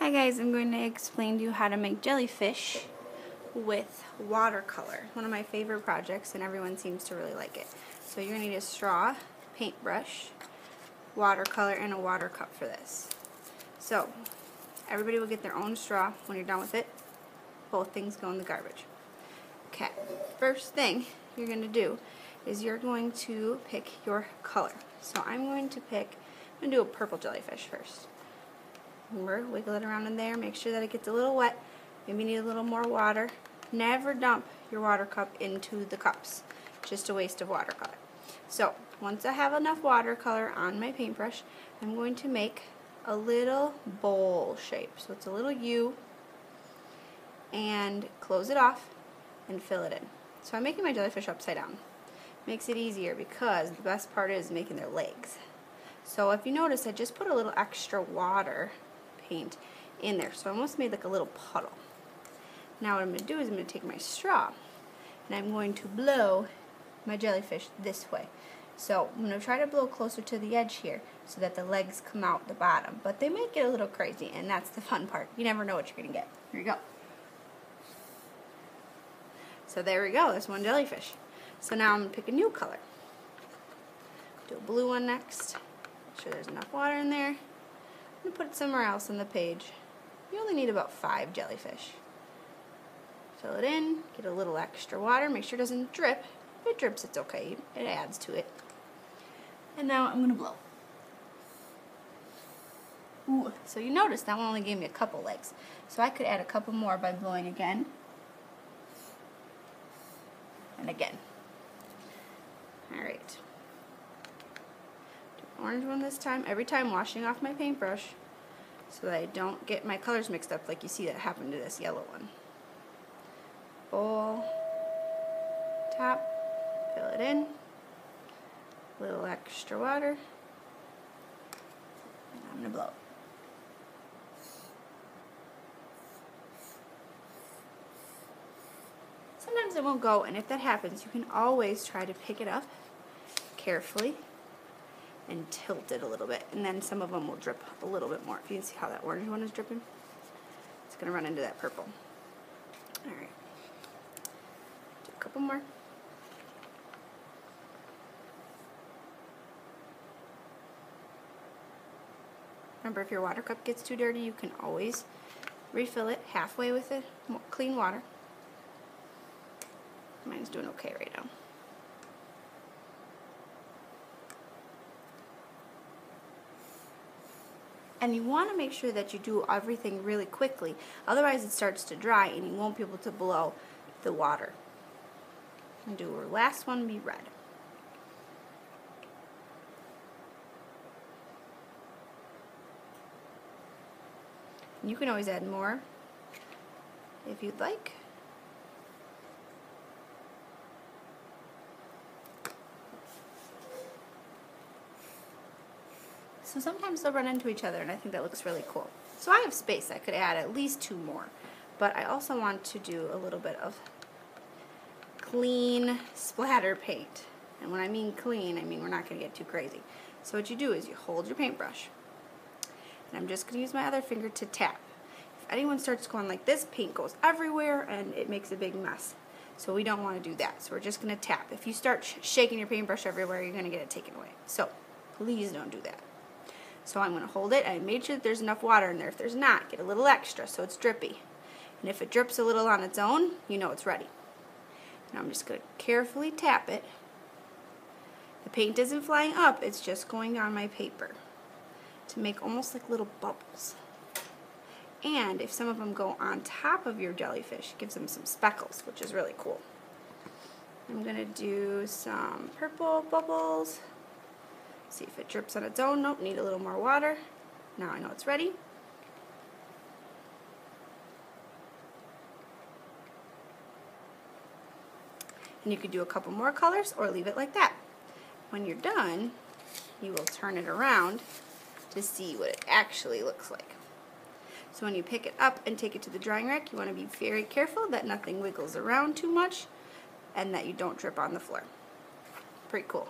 Hi guys, I'm going to explain to you how to make jellyfish with watercolor. One of my favorite projects and everyone seems to really like it. So you're going to need a straw, paintbrush, watercolor, and a water cup for this. So everybody will get their own straw when you're done with it. Both things go in the garbage. Okay, first thing you're going to do is you're going to pick your color. So I'm going to pick, I'm going to do a purple jellyfish first. Wiggle it around in there, make sure that it gets a little wet. Maybe need a little more water. Never dump your water cup into the cups. Just a waste of watercolor. So, once I have enough watercolor on my paintbrush, I'm going to make a little bowl shape. So it's a little U and close it off and fill it in. So I'm making my jellyfish upside down. Makes it easier because the best part is making their legs. So if you notice, I just put a little extra water paint in there. So I almost made like a little puddle. Now what I'm going to do is I'm going to take my straw and I'm going to blow my jellyfish this way. So I'm going to try to blow closer to the edge here so that the legs come out the bottom. But they might get a little crazy and that's the fun part. You never know what you're going to get. Here you go. So there we go. There's one jellyfish. So now I'm going to pick a new color. Do a blue one next. Make sure there's enough water in there. To put it somewhere else on the page. You only need about five jellyfish. Fill it in, get a little extra water, make sure it doesn't drip. If it drips, it's okay. It adds to it. And now I'm to blow. Ooh, so you notice that one only gave me a couple legs. So I could add a couple more by blowing again. And again. Alright orange one this time. Every time washing off my paintbrush so that I don't get my colors mixed up like you see that happened to this yellow one. Bowl, tap, fill it in, a little extra water, and I'm going to blow. Sometimes it won't go, and if that happens, you can always try to pick it up carefully and tilt it a little bit. And then some of them will drip a little bit more. If you can see how that orange one is dripping, it's going to run into that purple. All right. Do a couple more. Remember, if your water cup gets too dirty, you can always refill it halfway with it, clean water. Mine's doing okay right now. And you want to make sure that you do everything really quickly otherwise it starts to dry and you won't be able to blow the water. And do our last one be red. You can always add more if you'd like So sometimes they'll run into each other and I think that looks really cool. So I have space. I could add at least two more. But I also want to do a little bit of clean splatter paint. And when I mean clean, I mean we're not going to get too crazy. So what you do is you hold your paintbrush. And I'm just going to use my other finger to tap. If anyone starts going like this, paint goes everywhere and it makes a big mess. So we don't want to do that. So we're just going to tap. If you start sh shaking your paintbrush everywhere, you're going to get it taken away. So please don't do that. So I'm going to hold it I made sure that there's enough water in there. If there's not, get a little extra so it's drippy. And if it drips a little on its own, you know it's ready. And I'm just going to carefully tap it. The paint isn't flying up, it's just going on my paper to make almost like little bubbles. And if some of them go on top of your jellyfish, it gives them some speckles, which is really cool. I'm going to do some purple bubbles. See if it drips on its own. Nope, need a little more water. Now I know it's ready. And you could do a couple more colors or leave it like that. When you're done, you will turn it around to see what it actually looks like. So when you pick it up and take it to the drying rack, you want to be very careful that nothing wiggles around too much and that you don't drip on the floor. Pretty cool.